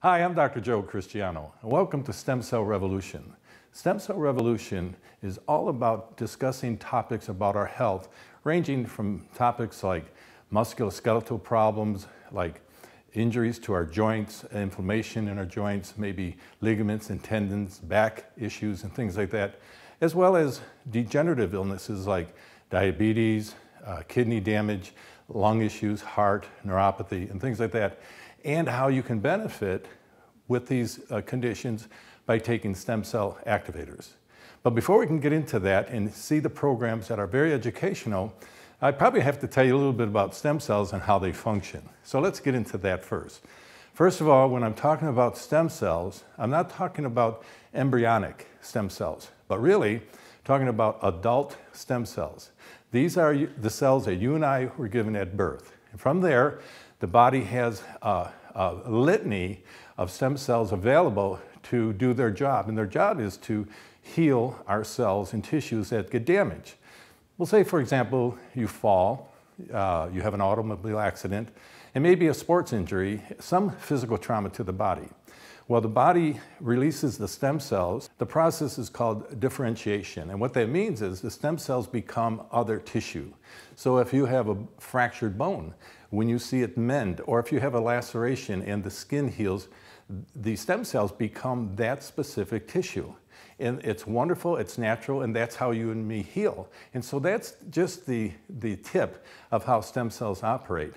Hi, I'm Dr. Joe Christiano, and welcome to Stem Cell Revolution. Stem Cell Revolution is all about discussing topics about our health, ranging from topics like musculoskeletal problems, like injuries to our joints, inflammation in our joints, maybe ligaments and tendons, back issues and things like that, as well as degenerative illnesses like diabetes, uh, kidney damage, lung issues, heart, neuropathy, and things like that, and how you can benefit with these uh, conditions by taking stem cell activators. But before we can get into that and see the programs that are very educational, I probably have to tell you a little bit about stem cells and how they function. So let's get into that first. First of all, when I'm talking about stem cells, I'm not talking about embryonic stem cells, but really talking about adult stem cells. These are the cells that you and I were given at birth. And from there, the body has a, a litany of stem cells available to do their job. And their job is to heal our cells and tissues that get damaged. We'll say, for example, you fall, uh, you have an automobile accident, and maybe a sports injury, some physical trauma to the body. Well, the body releases the stem cells. The process is called differentiation. And what that means is the stem cells become other tissue. So if you have a fractured bone, when you see it mend, or if you have a laceration and the skin heals, the stem cells become that specific tissue. And it's wonderful, it's natural, and that's how you and me heal. And so that's just the, the tip of how stem cells operate.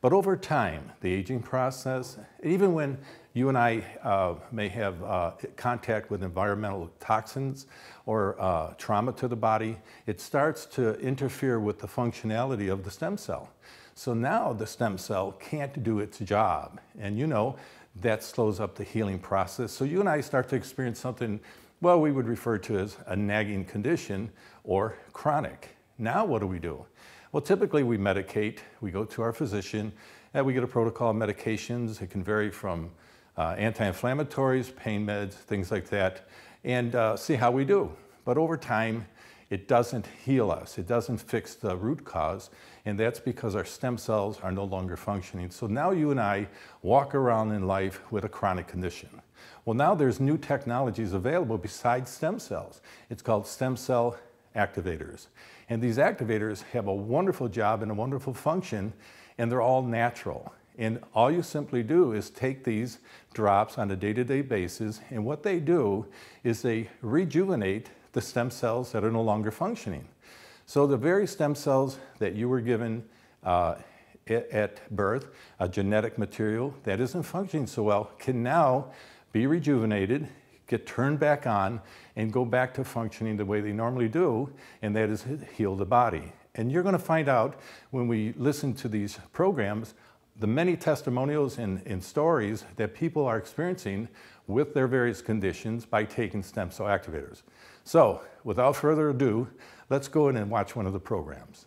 But over time, the aging process, even when you and I uh, may have uh, contact with environmental toxins or uh, trauma to the body. It starts to interfere with the functionality of the stem cell. So now the stem cell can't do its job. And you know, that slows up the healing process. So you and I start to experience something, well, we would refer to as a nagging condition or chronic. Now what do we do? Well, typically we medicate, we go to our physician, and we get a protocol of medications. It can vary from uh, anti-inflammatories, pain meds, things like that, and uh, see how we do. But over time, it doesn't heal us. It doesn't fix the root cause, and that's because our stem cells are no longer functioning. So now you and I walk around in life with a chronic condition. Well, now there's new technologies available besides stem cells. It's called stem cell activators. And these activators have a wonderful job and a wonderful function, and they're all natural. And all you simply do is take these drops on a day-to-day basis, and what they do is they rejuvenate the stem cells that are no longer functioning. So the very stem cells that you were given uh, at birth, a genetic material that isn't functioning so well, can now be rejuvenated, get turned back on, and go back to functioning the way they normally do, and that is heal the body. And you're going to find out when we listen to these programs the many testimonials and, and, stories that people are experiencing with their various conditions by taking stem cell activators. So, without further ado, let's go in and watch one of the programs.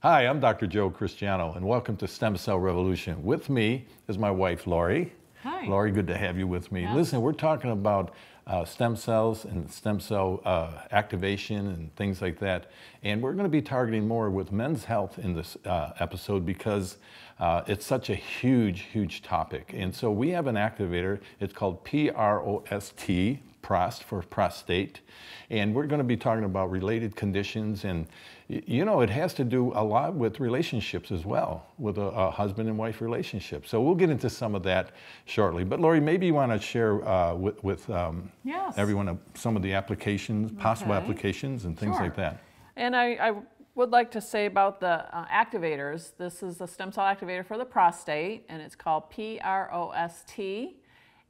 Hi, I'm Dr. Joe Christiano, and welcome to Stem Cell Revolution. With me is my wife, Laurie. Hi. Laurie, good to have you with me. Yeah. Listen, we're talking about uh, stem cells and stem cell uh, activation and things like that. And we're going to be targeting more with men's health in this uh, episode because uh, it's such a huge, huge topic. And so we have an activator. It's called PROST, PROST for prostate. And we're going to be talking about related conditions. And, you know, it has to do a lot with relationships as well, with a, a husband and wife relationship. So we'll get into some of that shortly. But Laurie, maybe you want to share uh, with, with um, yes. everyone uh, some of the applications, possible okay. applications, and things sure. like that. And I, I, would like to say about the uh, activators. This is a stem cell activator for the prostate, and it's called PROST.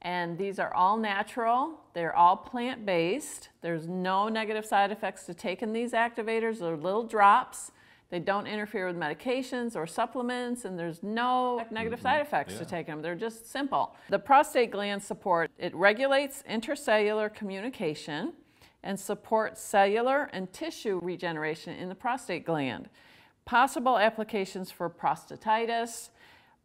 And these are all natural. They're all plant-based. There's no negative side effects to taking these activators. They're little drops. They don't interfere with medications or supplements, and there's no negative mm -hmm. side effects yeah. to taking them. They're just simple. The prostate gland support, it regulates intercellular communication and supports cellular and tissue regeneration in the prostate gland. Possible applications for prostatitis,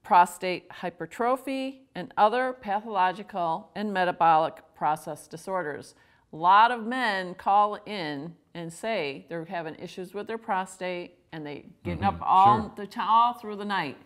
prostate hypertrophy, and other pathological and metabolic process disorders. A lot of men call in and say they're having issues with their prostate and they're getting mm -hmm. up all, sure. the, all through the night.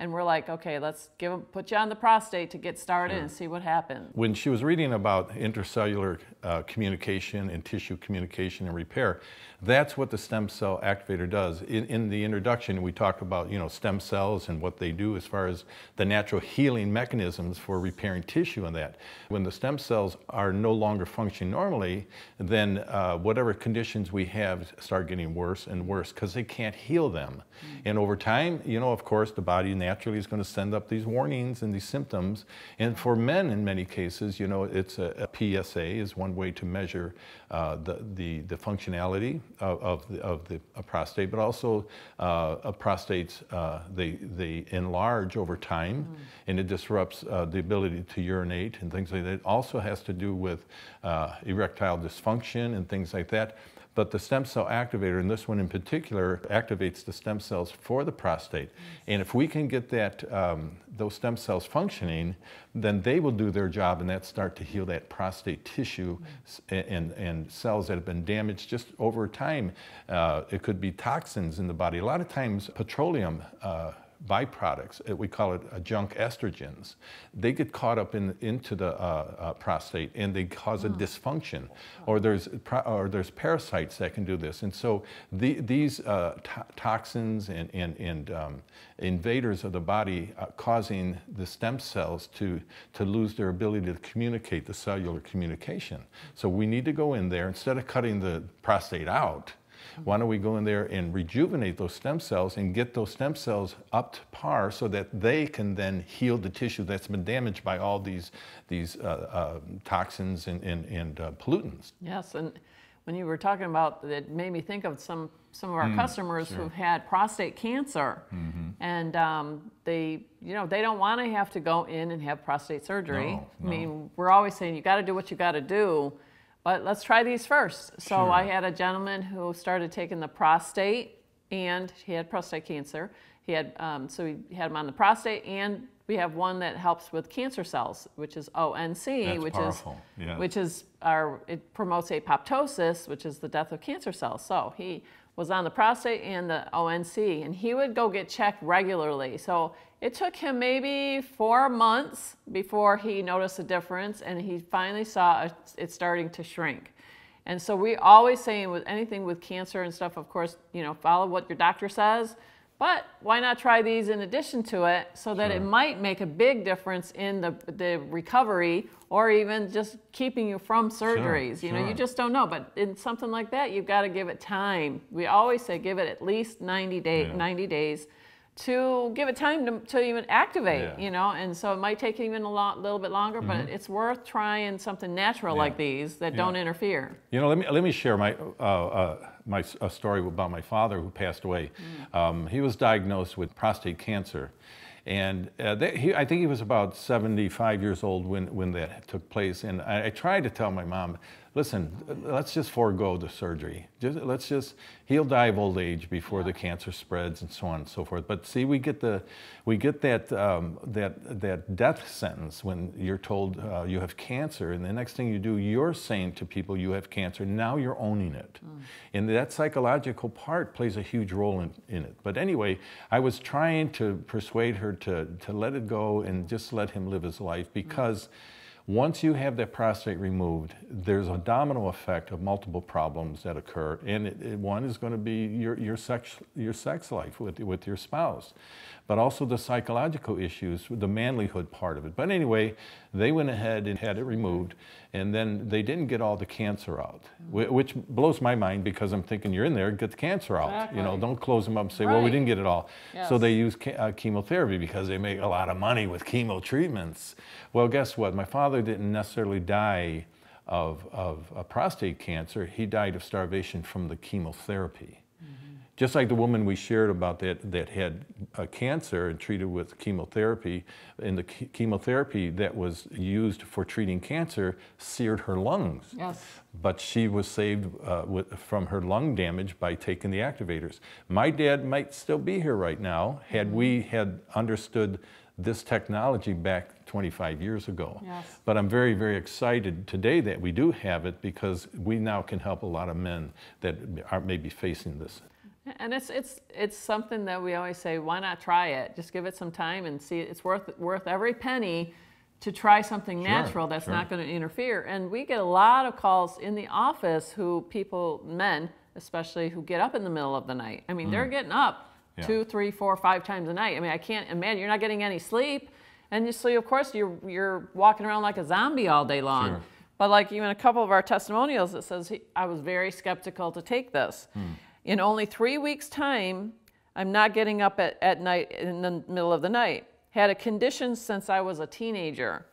And we're like, okay, let's give 'em- put you on the prostate to get started and see what happens. When she was reading about intercellular uh, communication and tissue communication and repair, that's what the stem cell activator does. In, in the introduction, we talk about you know stem cells and what they do as far as the natural healing mechanisms for repairing tissue and that. When the stem cells are no longer functioning normally, then uh, whatever conditions we have start getting worse and worse because they can't heal them. And over time, you know, of course, the body naturally is going to send up these warnings and these symptoms. And for men, in many cases, you know, it's a, a PSA is one way to measure uh, the, the, the functionality of, of the, of the a prostate, but also uh, a prostates, uh, they, they enlarge over time and it disrupts uh, the ability to urinate and things like that. It also has to do with uh, erectile dysfunction and things like that. But the stem cell activator, and this one in particular, activates the stem cells for the prostate. And if we can get that, um, those stem cells functioning, then they will do their job and that start to heal that prostate tissue s- and, and cells that have been damaged just over time. Uh, it could be toxins in the body. A lot of times, petroleum. Uh, byproducts, uh, we call it uh, junk estrogens, they get caught up in, into the uh, uh, prostate and they cause a dysfunction. Or there's, or there's parasites that can do this. And so the, these uh, to- toxins and, and, and um, invaders of the body uh, causing the stem cells to, to lose their ability to communicate, the cellular communication. So we need to go in there, instead of cutting the prostate out, why don't we go in there and rejuvenate those stem cells and get those stem cells up to par so that they can then heal the tissue that's been damaged by all these, these uh, uh, toxins and, and, and uh, pollutants? Yes, and when you were talking about, it made me think of some, some of Mm, our customers who've had prostate cancer. Mm-hmm. And um, they, you know, they don't want to have to go in and have prostate surgery. No, I mean, we're always saying, you got to do what you got to do, but let's try these first. So Sure. I had a gentleman who started taking the prostate, and he had prostate cancer. He had, um, so we had him on the prostate, and we have one that helps with cancer cells, which is ONC, That's which powerful, is yeah. which is our it promotes apoptosis, which is the death of cancer cells. So he was on the prostate and the ONC, and he would go get checked regularly. So it took him maybe four months before he noticed a difference, and he finally saw it- starting to shrink. And so we always saying with anything with cancer and stuff, of course, you know, follow what your doctor says. But why not try these in addition to it so that it might make a big difference in the, the recovery or even just keeping you from surgeries. you know, you just don't know. But in something like that, you've got to give it time. We always say give it at least 90, day, Yeah. 90 days to give it time to, to even activate, Yeah. you know, and so it might take even a lot, little bit longer, but it's worth trying something natural like Mm-hmm. These that Yeah. don't interfere. You know, let me, let me share my, uh, uh, my a story about my father who passed away. Um, he was diagnosed with prostate cancer. And uh, that, he, I think he was about 75 years old when, when that took place. And I, I tried to tell my mom, listen, let's just forego the surgery. Just, let's just, he'll die of old age before the cancer spreads and so on and so forth. But see, we get, the, we get that, um, that, that death sentence when you're told uh, you have cancer. And the next thing you do, you're saying to people you have cancer. Now you're owning it. And that psychological part plays a huge role in, in it. But anyway, I was trying to persuade her to, to let it go and just let him live his life because once you have that prostate removed, there's a domino effect of multiple problems that occur. And it, it- one is going to be your, your, sex, your sex life with, with your spouse, but also the psychological issues, the manlyhood part of it. But anyway, they went ahead and had it removed, and then they didn't get all the cancer out, which blows my mind because I'm thinking, you're in there, get the cancer out. You know, don't close them up and say, well, we didn't get it all. So they use uh, chemotherapy because they make a lot of money with chemo treatments. Well, guess what? My father didn't necessarily die of, of uh, prostate cancer. He died of starvation from the chemotherapy. Just like the woman we shared about that, that had uh, cancer and treated with chemotherapy, and the chemotherapy that was used for treating cancer seared her lungs Yes. but she was saved uh, with, from her lung damage by taking the activators. My dad might still be here right now had we had understood this technology back 25 years ago. Yes. But I'm very, very excited today that we do have it because we now can help a lot of men that are maybe facing this. And it's it's it's something that we always say, why not try it? Just give it some time and see. It's worth worth every penny to try something Sure, natural that's sure. not going to interfere. And we get a lot of calls in the office who people, men especially, who get up in the middle of the night. I mean, they're getting up Mm. Yeah. two, three, four, five times a night. I mean, I can't imagine you're not getting any sleep, and you, so of course you're you're walking around like a zombie all day long. Sure. But like even a couple of our testimonials, it says he, I was very skeptical to take this. In only three weeks' time, I'm not getting up at, at night in the middle of the night. Had a condition since I was a teenager,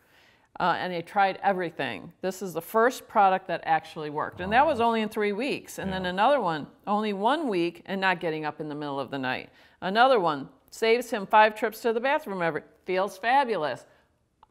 uh, and I tried everything. This is the first product that actually worked, and that was only in three weeks. And then another one, only one week, and not getting up in the middle of the night. Another one saves him five trips to the bathroom every. Feels fabulous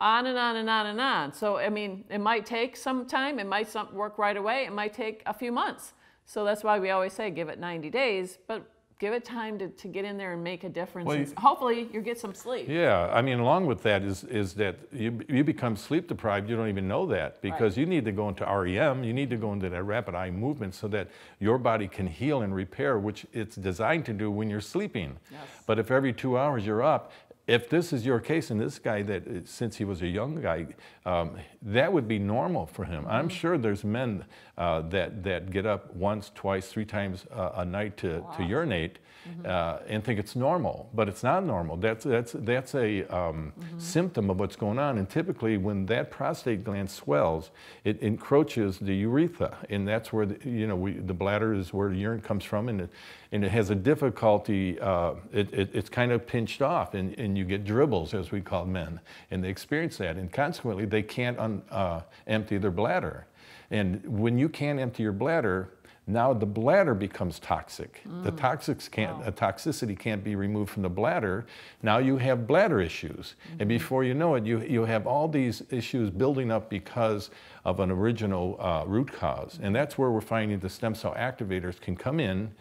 on and on and on and on. So, I mean, it might take some time, it might some, work right away, it might take a few months. So that's why we always say give it 90 days, but give it time to, to get in there and make a difference. Well, and you- hopefully you get some sleep. Yeah, I mean, along with that is, is that you, you become sleep deprived, you don't even know that because you need to go into REM, you need to go into that rapid eye movement so that your body can heal and repair, which it's designed to do when you're sleeping. Yes. But if every two hours you're up, if this is your case and this guy that uh, since he was a young guy, um, that would be normal for him. I'm sure there's men uh, that, that get up once, twice, three times uh, a night to, to urinate uh, and think it's normal, but it's not normal. That's, that's, that's a um, symptom of what's going on. And typically, when that prostate gland swells, it encroaches the urethra, and that's where the, you know we, the bladder is where the urine comes from, and it, and it has a difficulty. Uh, it, it, it's kind of pinched off, and, and you get dribbles, as we call men, and they experience that, and consequently, they can't un, uh, empty their bladder. And when you can't empty your bladder, now the bladder becomes toxic. The toxics can't, a toxicity can't be removed from the bladder. Now you have bladder issues. And before you know it, you, you have all these issues building up because of an original uh, root cause. And that's where we're finding the stem cell activators can come in,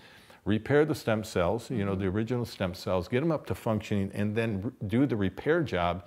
repair the stem cells, you know, the original stem cells, get them up to functioning, and then do the repair job.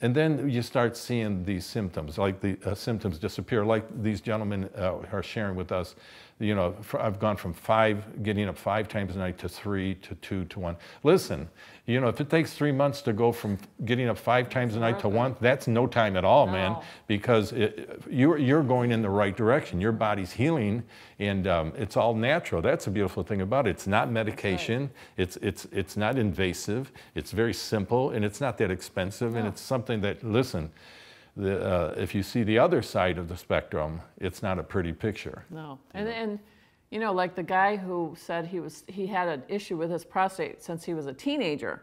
And then you start seeing these symptoms, like the uh, symptoms disappear, like these gentlemen uh, are sharing with us. You know, I've gone from five, getting up five times a night to three to two to one. Listen, you know, if it takes three months to go from getting up five times a night to one, that's no time at all, man, because it, you're, you're going in the right direction. Your body's healing, and um, it's all natural. That's a beautiful thing about it. It's not medication. It's, it's, it's not invasive. It's very simple, and it's not that expensive. And it's something that, listen, the, uh, if you see the other side of the spectrum, it's not a pretty picture. No, and and you know, like the guy who said he was he had an issue with his prostate since he was a teenager.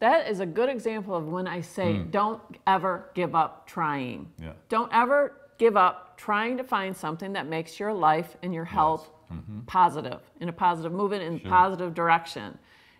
That is a good example of when I say don't ever give up trying. Yeah. Don't ever give up trying to find something that makes your life and your health positive, in a positive movement in a positive direction.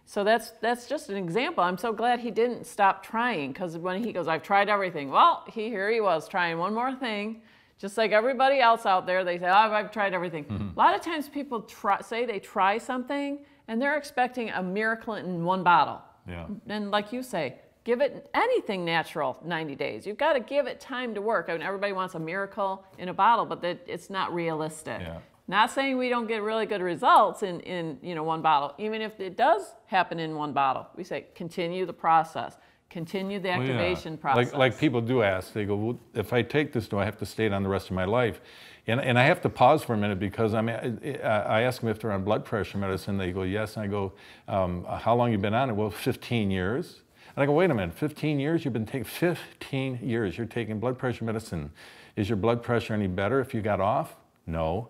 So that's that's just an example. I'm so glad he didn't stop trying because when he goes, I've tried everything. Well, he here he was trying one more thing, just like everybody else out there. They say, oh, I've tried everything. Mm-hmm. A lot of times people try, say they try something and they're expecting a miracle in one bottle. Yeah. And like you say, give it anything natural 90 days. You've got to give it time to work. I mean, everybody wants a miracle in a bottle, but that it's not realistic. Yeah. Not saying we don't get really good results in, in you know one bottle. Even if it does happen in one bottle, we say continue the process, continue the Well, yeah. activation process. Like, like people do ask, they go, well, if I take this, do I have to stay it on the rest of my life? And, and I have to pause for a minute because I'm, I I ask them if they're on blood pressure medicine. They go, yes. And I go, um, how long you been on it? Well, 15 years. And I go, wait a minute, 15 years? You've been taking 15 years. You're taking blood pressure medicine. Is your blood pressure any better if you got off? No.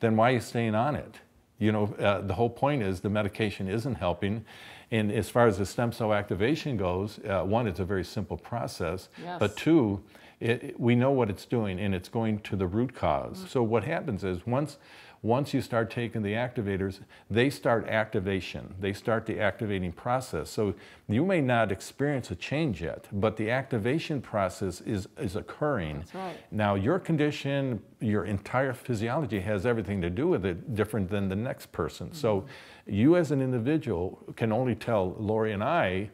Then why are you staying on it? You know, uh, the whole point is the medication isn't helping. And as far as the stem cell activation goes, uh, one, it's a very simple process. Yes. But two, it, it- we know what it's doing and it's going to the root cause. So what happens is once, once you start taking the activators, they start activation. They start the activating process. So you may not experience a change yet, but the activation process is, is occurring. That's right. Now, your condition, your entire physiology has everything to do with it, different than the next person. So, mm-hmm. you as an individual can only tell Lori and I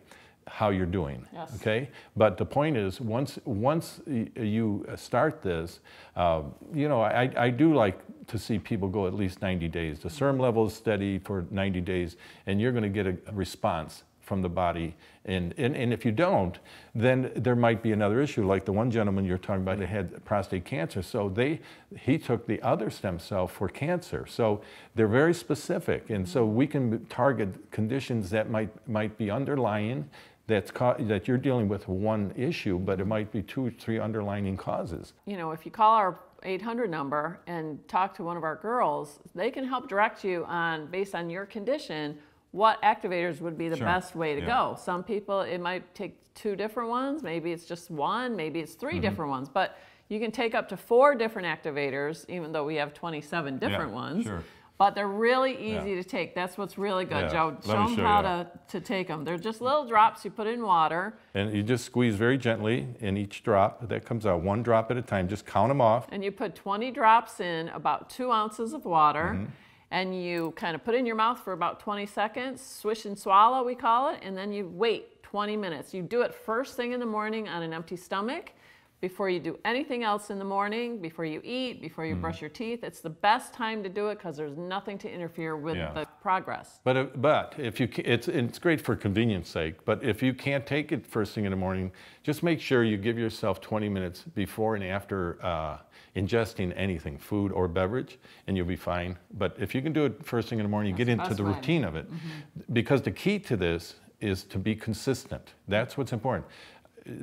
how you're doing. Yes. Okay, but the point is, once once you start this, uh, you know, I, I do like to see people go at least 90 days. The serum level is steady for 90 days, and you're going to get a, response from the body. And, and and if you don't, then there might be another issue, like the one gentleman you're talking about that had prostate cancer. So they he took the other stem cell for cancer. So they're very specific, and so we can target conditions that might might be underlying that's ca- that you're dealing with one issue, but it might be two or three underlying causes. you know, if you call our 800 number and talk to one of our girls, they can help direct you on, based on your condition, what activators would be the Sure. best way to Yeah. go. Some people, it might take two different ones, maybe it's just one, maybe it's 3 Mm-hmm. different ones, but you can take up to four different activators, even though we have 27 different ones. sure. But they're really easy to take. That's what's really good. Yeah, Joe, show them show how to, to take them. They're just little drops you put in water. And you just squeeze very gently in each drop that comes out, one drop at a time. Just count them off. and you put 20 drops in about two ounces of water Mm-hmm. and you kind of put it in your mouth for about 20 seconds swish and swallow we call it and then you wait 20 minutes you do it first thing in the morning on an empty stomach before you do anything else in the morning before you eat before you hmm. brush your teeth it's the best time to do it because there's nothing to interfere with Yeah. the progress But, if- but if you, it's, it's great for convenience sake, but if you can't take it first thing in the morning, just make sure you give yourself 20 minutes before and after uh, ingesting anything, food or beverage, and you'll be fine. But if you can do it first thing in the morning, you get That's the into the way. routine of it. Mm-hmm. Because the key to this is to be consistent. That's what's important.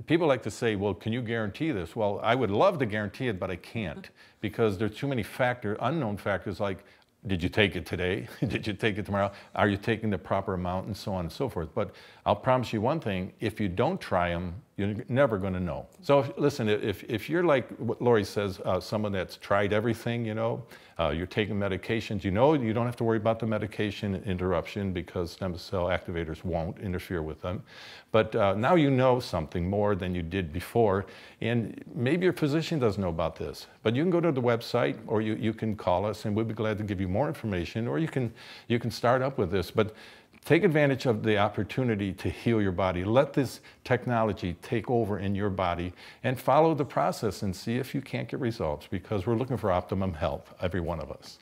People like to say, well, can you guarantee this? Well, I would love to guarantee it, but I can't because there's too many factors, unknown factors like did you take it today? Did you take it tomorrow? Are you taking the proper amount and so on and so forth? But I'll promise you one thing, if you don't try them, you're never going to know. So listen, if, if you're like what Lori says, uh, someone that's tried everything, you know, uh, you're taking medications, you know you don't have to worry about the medication interruption because stem cell activators won't interfere with them. But uh, now you know something more than you did before, and maybe your physician doesn't know about this. But you can go to the website or you, you can call us and we'd be glad to give you more information or you can, you can start up with this. But take advantage of the opportunity to heal your body. Let this technology take over in your body and follow the process and see if you can't get results because we're looking for optimum health, every one of us.